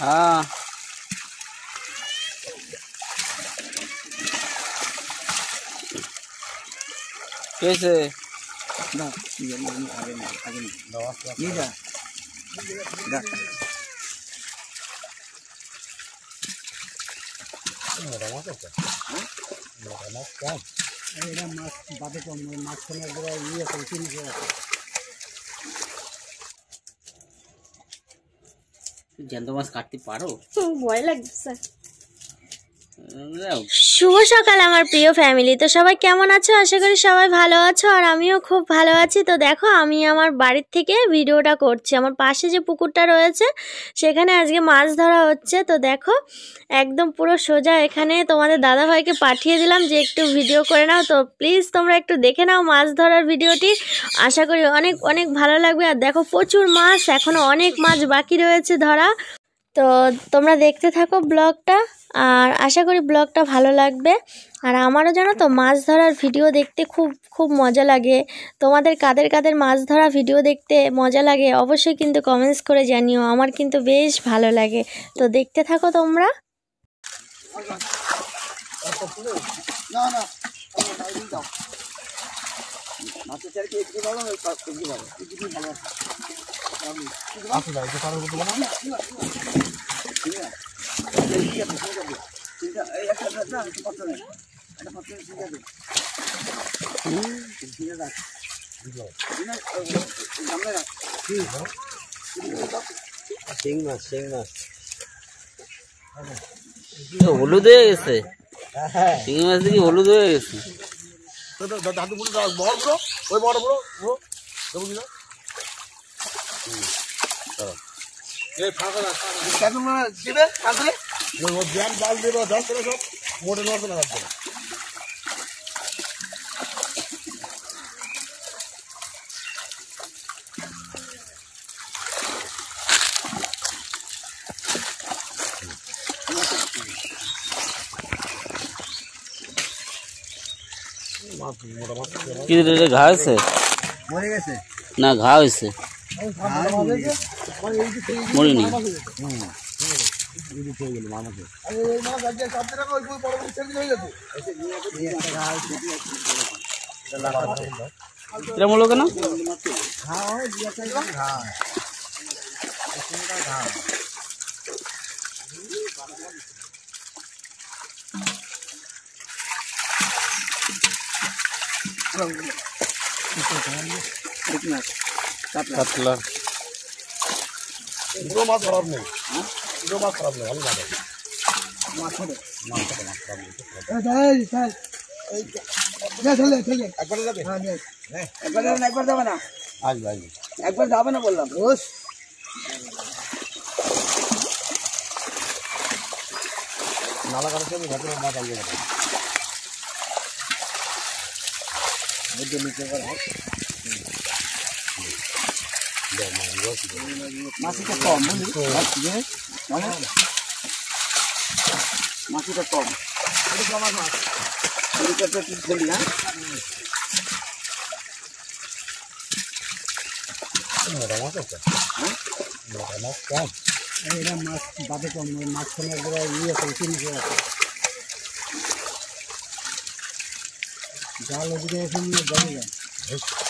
아. कैसे ना ये नहीं आगे नहीं आगे नहीं नवास ये जा जा नवास क्या नवास क्या अरे मास्क बातें को मास्क में जरा ये सोची नहीं है জ্যান্ত মাছ কাটতে পারো। ভয় লাগছে শুভ সকাল আমার প্রিয় ফ্যামিলি তো সবাই কেমন আছো? আশা করি সবাই ভালো আছো আর আমিও খুব ভালো আছি। তো দেখো, আমি আমার বাড়ির থেকে ভিডিওটা করছি। আমার পাশে যে পুকুরটা রয়েছে, সেখানে আজকে মাছ ধরা হচ্ছে। তো দেখো, একদম পুরো সোজা এখানে তোমাদের দাদাভাইকে পাঠিয়ে দিলাম যে একটু ভিডিও করে নাও। তো প্লিজ তোমরা একটু দেখে নাও মাছ ধরার ভিডিওটি আশা করি অনেক অনেক ভালো লাগবে। আর দেখো, প্রচুর মাছ এখনও অনেক মাছ বাকি রয়েছে ধরা। তো তোমরা দেখতে থাকো ব্লগটা আর আশা করি ব্লগটা ভালো লাগবে আর আমারও জানো তো মাছ ধরার ভিডিও দেখতে খুব খুব মজা লাগে তোমাদের কাদের কাদের মাছ ধরা ভিডিও দেখতে মজা লাগে অবশ্যই কিন্তু কমেন্টস করে জানিও আমার কিন্তু বেশ ভালো লাগে তো দেখতে থাকো তোমরা না না শিং মাছ শিং মাছ হলুদ হয়ে গেছে। শিঙি মাছ দেখি হলুদ হয়ে গেছে। দাদু বুড়ো বড়, ওই বড় বুড়ো বুড়ো, দেবো কি দিবে কাঁকড়ে জ্যাম জাল দেবে জল করে সব মোটে নড়বে না কি রে, ঘা হয়েছে? না ঘা হয়েছে। মরিনি কিরম হলো কেন কাতলা। পুরো মাছ খারাপ নেই। পুরো মাছ খারাপ নেই ভালো লাগে একবার যাবে? না আসবে আসবে। একবার যাবে না বললাম। রোজ নালা আমি ঘটনা মাছ আসবে না মাছটা কম বুঝলি মাছটা কম এটা কম মাছ এটা তো ঠিক বলি না এটা মাছ বাদে কম মাঝখানে একবার ইয়ে আছে চিনি আছে জাল ওদিকে এখন জমে যায়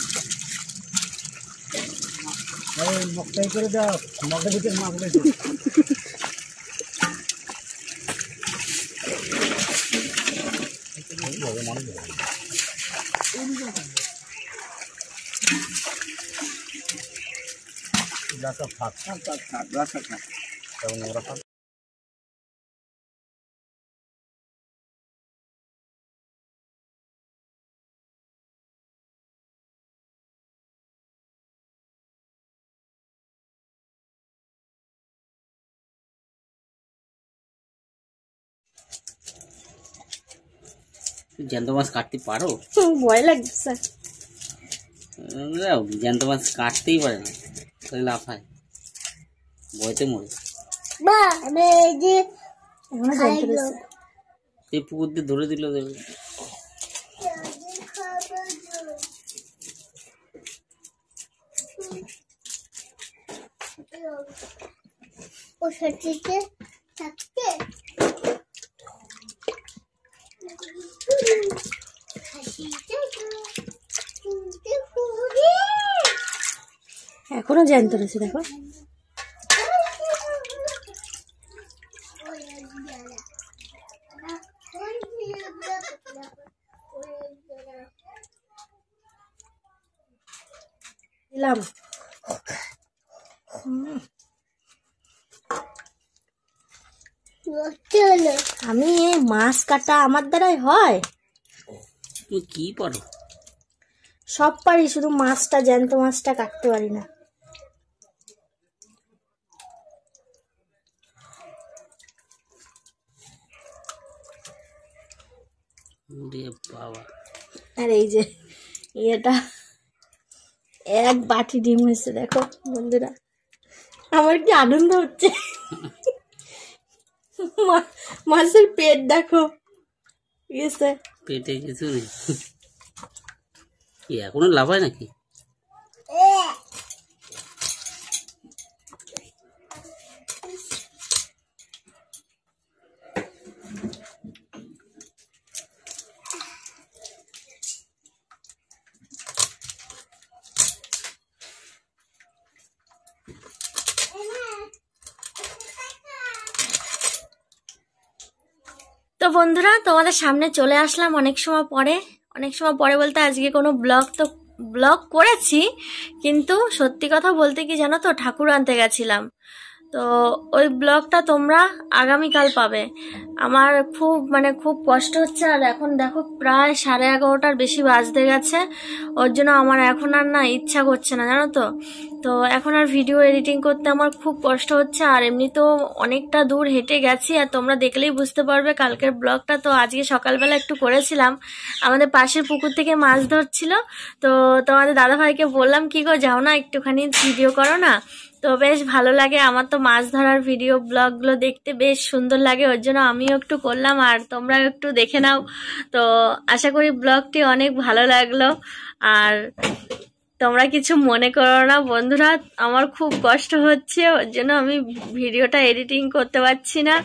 মকটাই করে দাও মগের ভিতরে মাছ রয়েছে থাক থাক থাক থাক থাক জ্যান্ত মাছ কাটতে পারো? ভয় লাগছে না, জ্যান্ত মাছ কাটতেই পারে না। তাহলে লাফায় ভয়তে মরে। এই পুকুর দিয়ে ধরে দিল দেবে। ও সত্যিতে থাকতে এখনও জ্যান্ত রয়েছে দেখো। দিলাম। আমি এই মাছ কাটা আমার দ্বারাই হয়। তুমি কি পারো সব পারি শুধু মাছটা জ্যান্ত মাছটা কাটতে পারি না ওরে বাবা আর এই যে ইয়েটা এক বাটি ডিম হয়েছে দেখো বন্ধুরা। আমার কি আনন্দ হচ্ছে? মাছের পেট দেখো গেছে পেটে কিছু নেই। এখনও লাভ হয় নাকি তো বন্ধুরা, তোমাদের সামনে চলে আসলাম অনেক সময় পরে। অনেক সময় পরে বলতে আজকে কোনো ব্লগ তো, ব্লগ করেছি, কিন্তু সত্যি কথা বলতে কি জানো তো, ঠাকুর আনতে গেছিলাম। তো ওই ব্লগটা তোমরা আগামীকাল পাবে। আমার খুব মানে খুব কষ্ট হচ্ছে আর এখন দেখো প্রায় সাড়ে এগারোটার বেশি বাজতে গেছে। ওর জন্য আমার এখন আর না ইচ্ছা করছে না, জানো তো? তো এখন আর ভিডিও এডিটিং করতে আমার খুব কষ্ট হচ্ছে আর এমনিতেও অনেকটা দূর হেঁটে গেছি আর তোমরা দেখলেই বুঝতে পারবে কালকের ব্লগটা। তো আজকে সকালবেলা একটু করেছিলাম। আমাদের পাশের পুকুর থেকে মাছ ধরছিল। তো তোমাদের দাদাভাইকে বললাম, কি গো, যাও না একটুখানি, ভিডিও করো না। তো বেশ ভালো লাগে। আমার তো মাছ ধরার ভিডিও ব্লগগুলো দেখতে বেশ সুন্দর লাগে। ওর জন্য আমিও একটু করলাম। আর তোমরা একটু দেখে নাও। তো আশা করি ব্লগটি অনেক ভালো লাগল। আর তোমরা কিছু মনে করো না, বন্ধুরা। আমার খুব কষ্ট হচ্ছে, ওর জন্য আমি ভিডিওটা এডিটিং করতে পারছি না।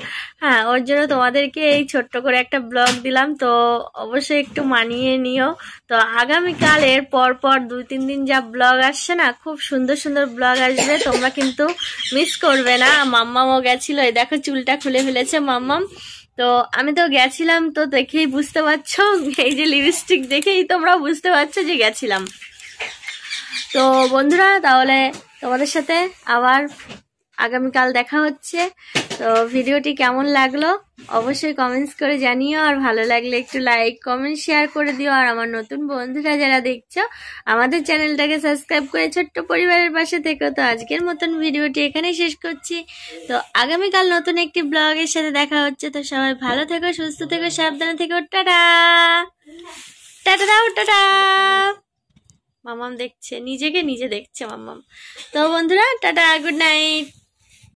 হ্যাঁ ওর জন্য তোমাদেরকে এই ছোট্ট করে একটা ব্লগ দিলাম, তো অবশ্যই একটু মানিয়ে নিও। তো আগামীকাল এর পর পর দুই, তিন দিন যা ব্লগ আসছে না, খুব সুন্দর সুন্দর ব্লগ আসবে, তোমরা কিন্তু মিস করবে না। মাম্মামও গেছিল, এই দেখো চুলটা খুলে ফেলেছে মাম্মাম। তো আমি তো গেছিলাম, তো দেখেই বুঝতে পারছ, এই যে লিপস্টিক দেখেই তোমরা বুঝতে পারছ যে গেছিলাম। তো বন্ধুরা, তাহলে তোমাদের সাথে আবার আগামীকাল দেখা হচ্ছে। তো ভিডিওটি কেমন লাগল অবশ্যই কমেন্টস করে জানিও, আর ভালো লাগলে একটু লাইক কমেন্ট শেয়ার করে দিও। আর আমার নতুন বন্ধুরা যারা দেখছ, আমাদের চ্যানেলটাকে সাবস্ক্রাইব করে ছোট্ট পরিবারের পাশে থেকো। তো আজকের মতন ভিডিওটি এখানেই শেষ করছি। তো আগামীকাল নতুন একটি ব্লগের সাথে দেখা হচ্ছে। তো সবাই ভালো থেকো, সুস্থ থেকো, সাবধানে থেকো। টাটা! টাটা টাটা! মামাম দেখছে নিজেকে নিজে দেখছে মামাম। তো বন্ধুরা টাটা গুড নাইট।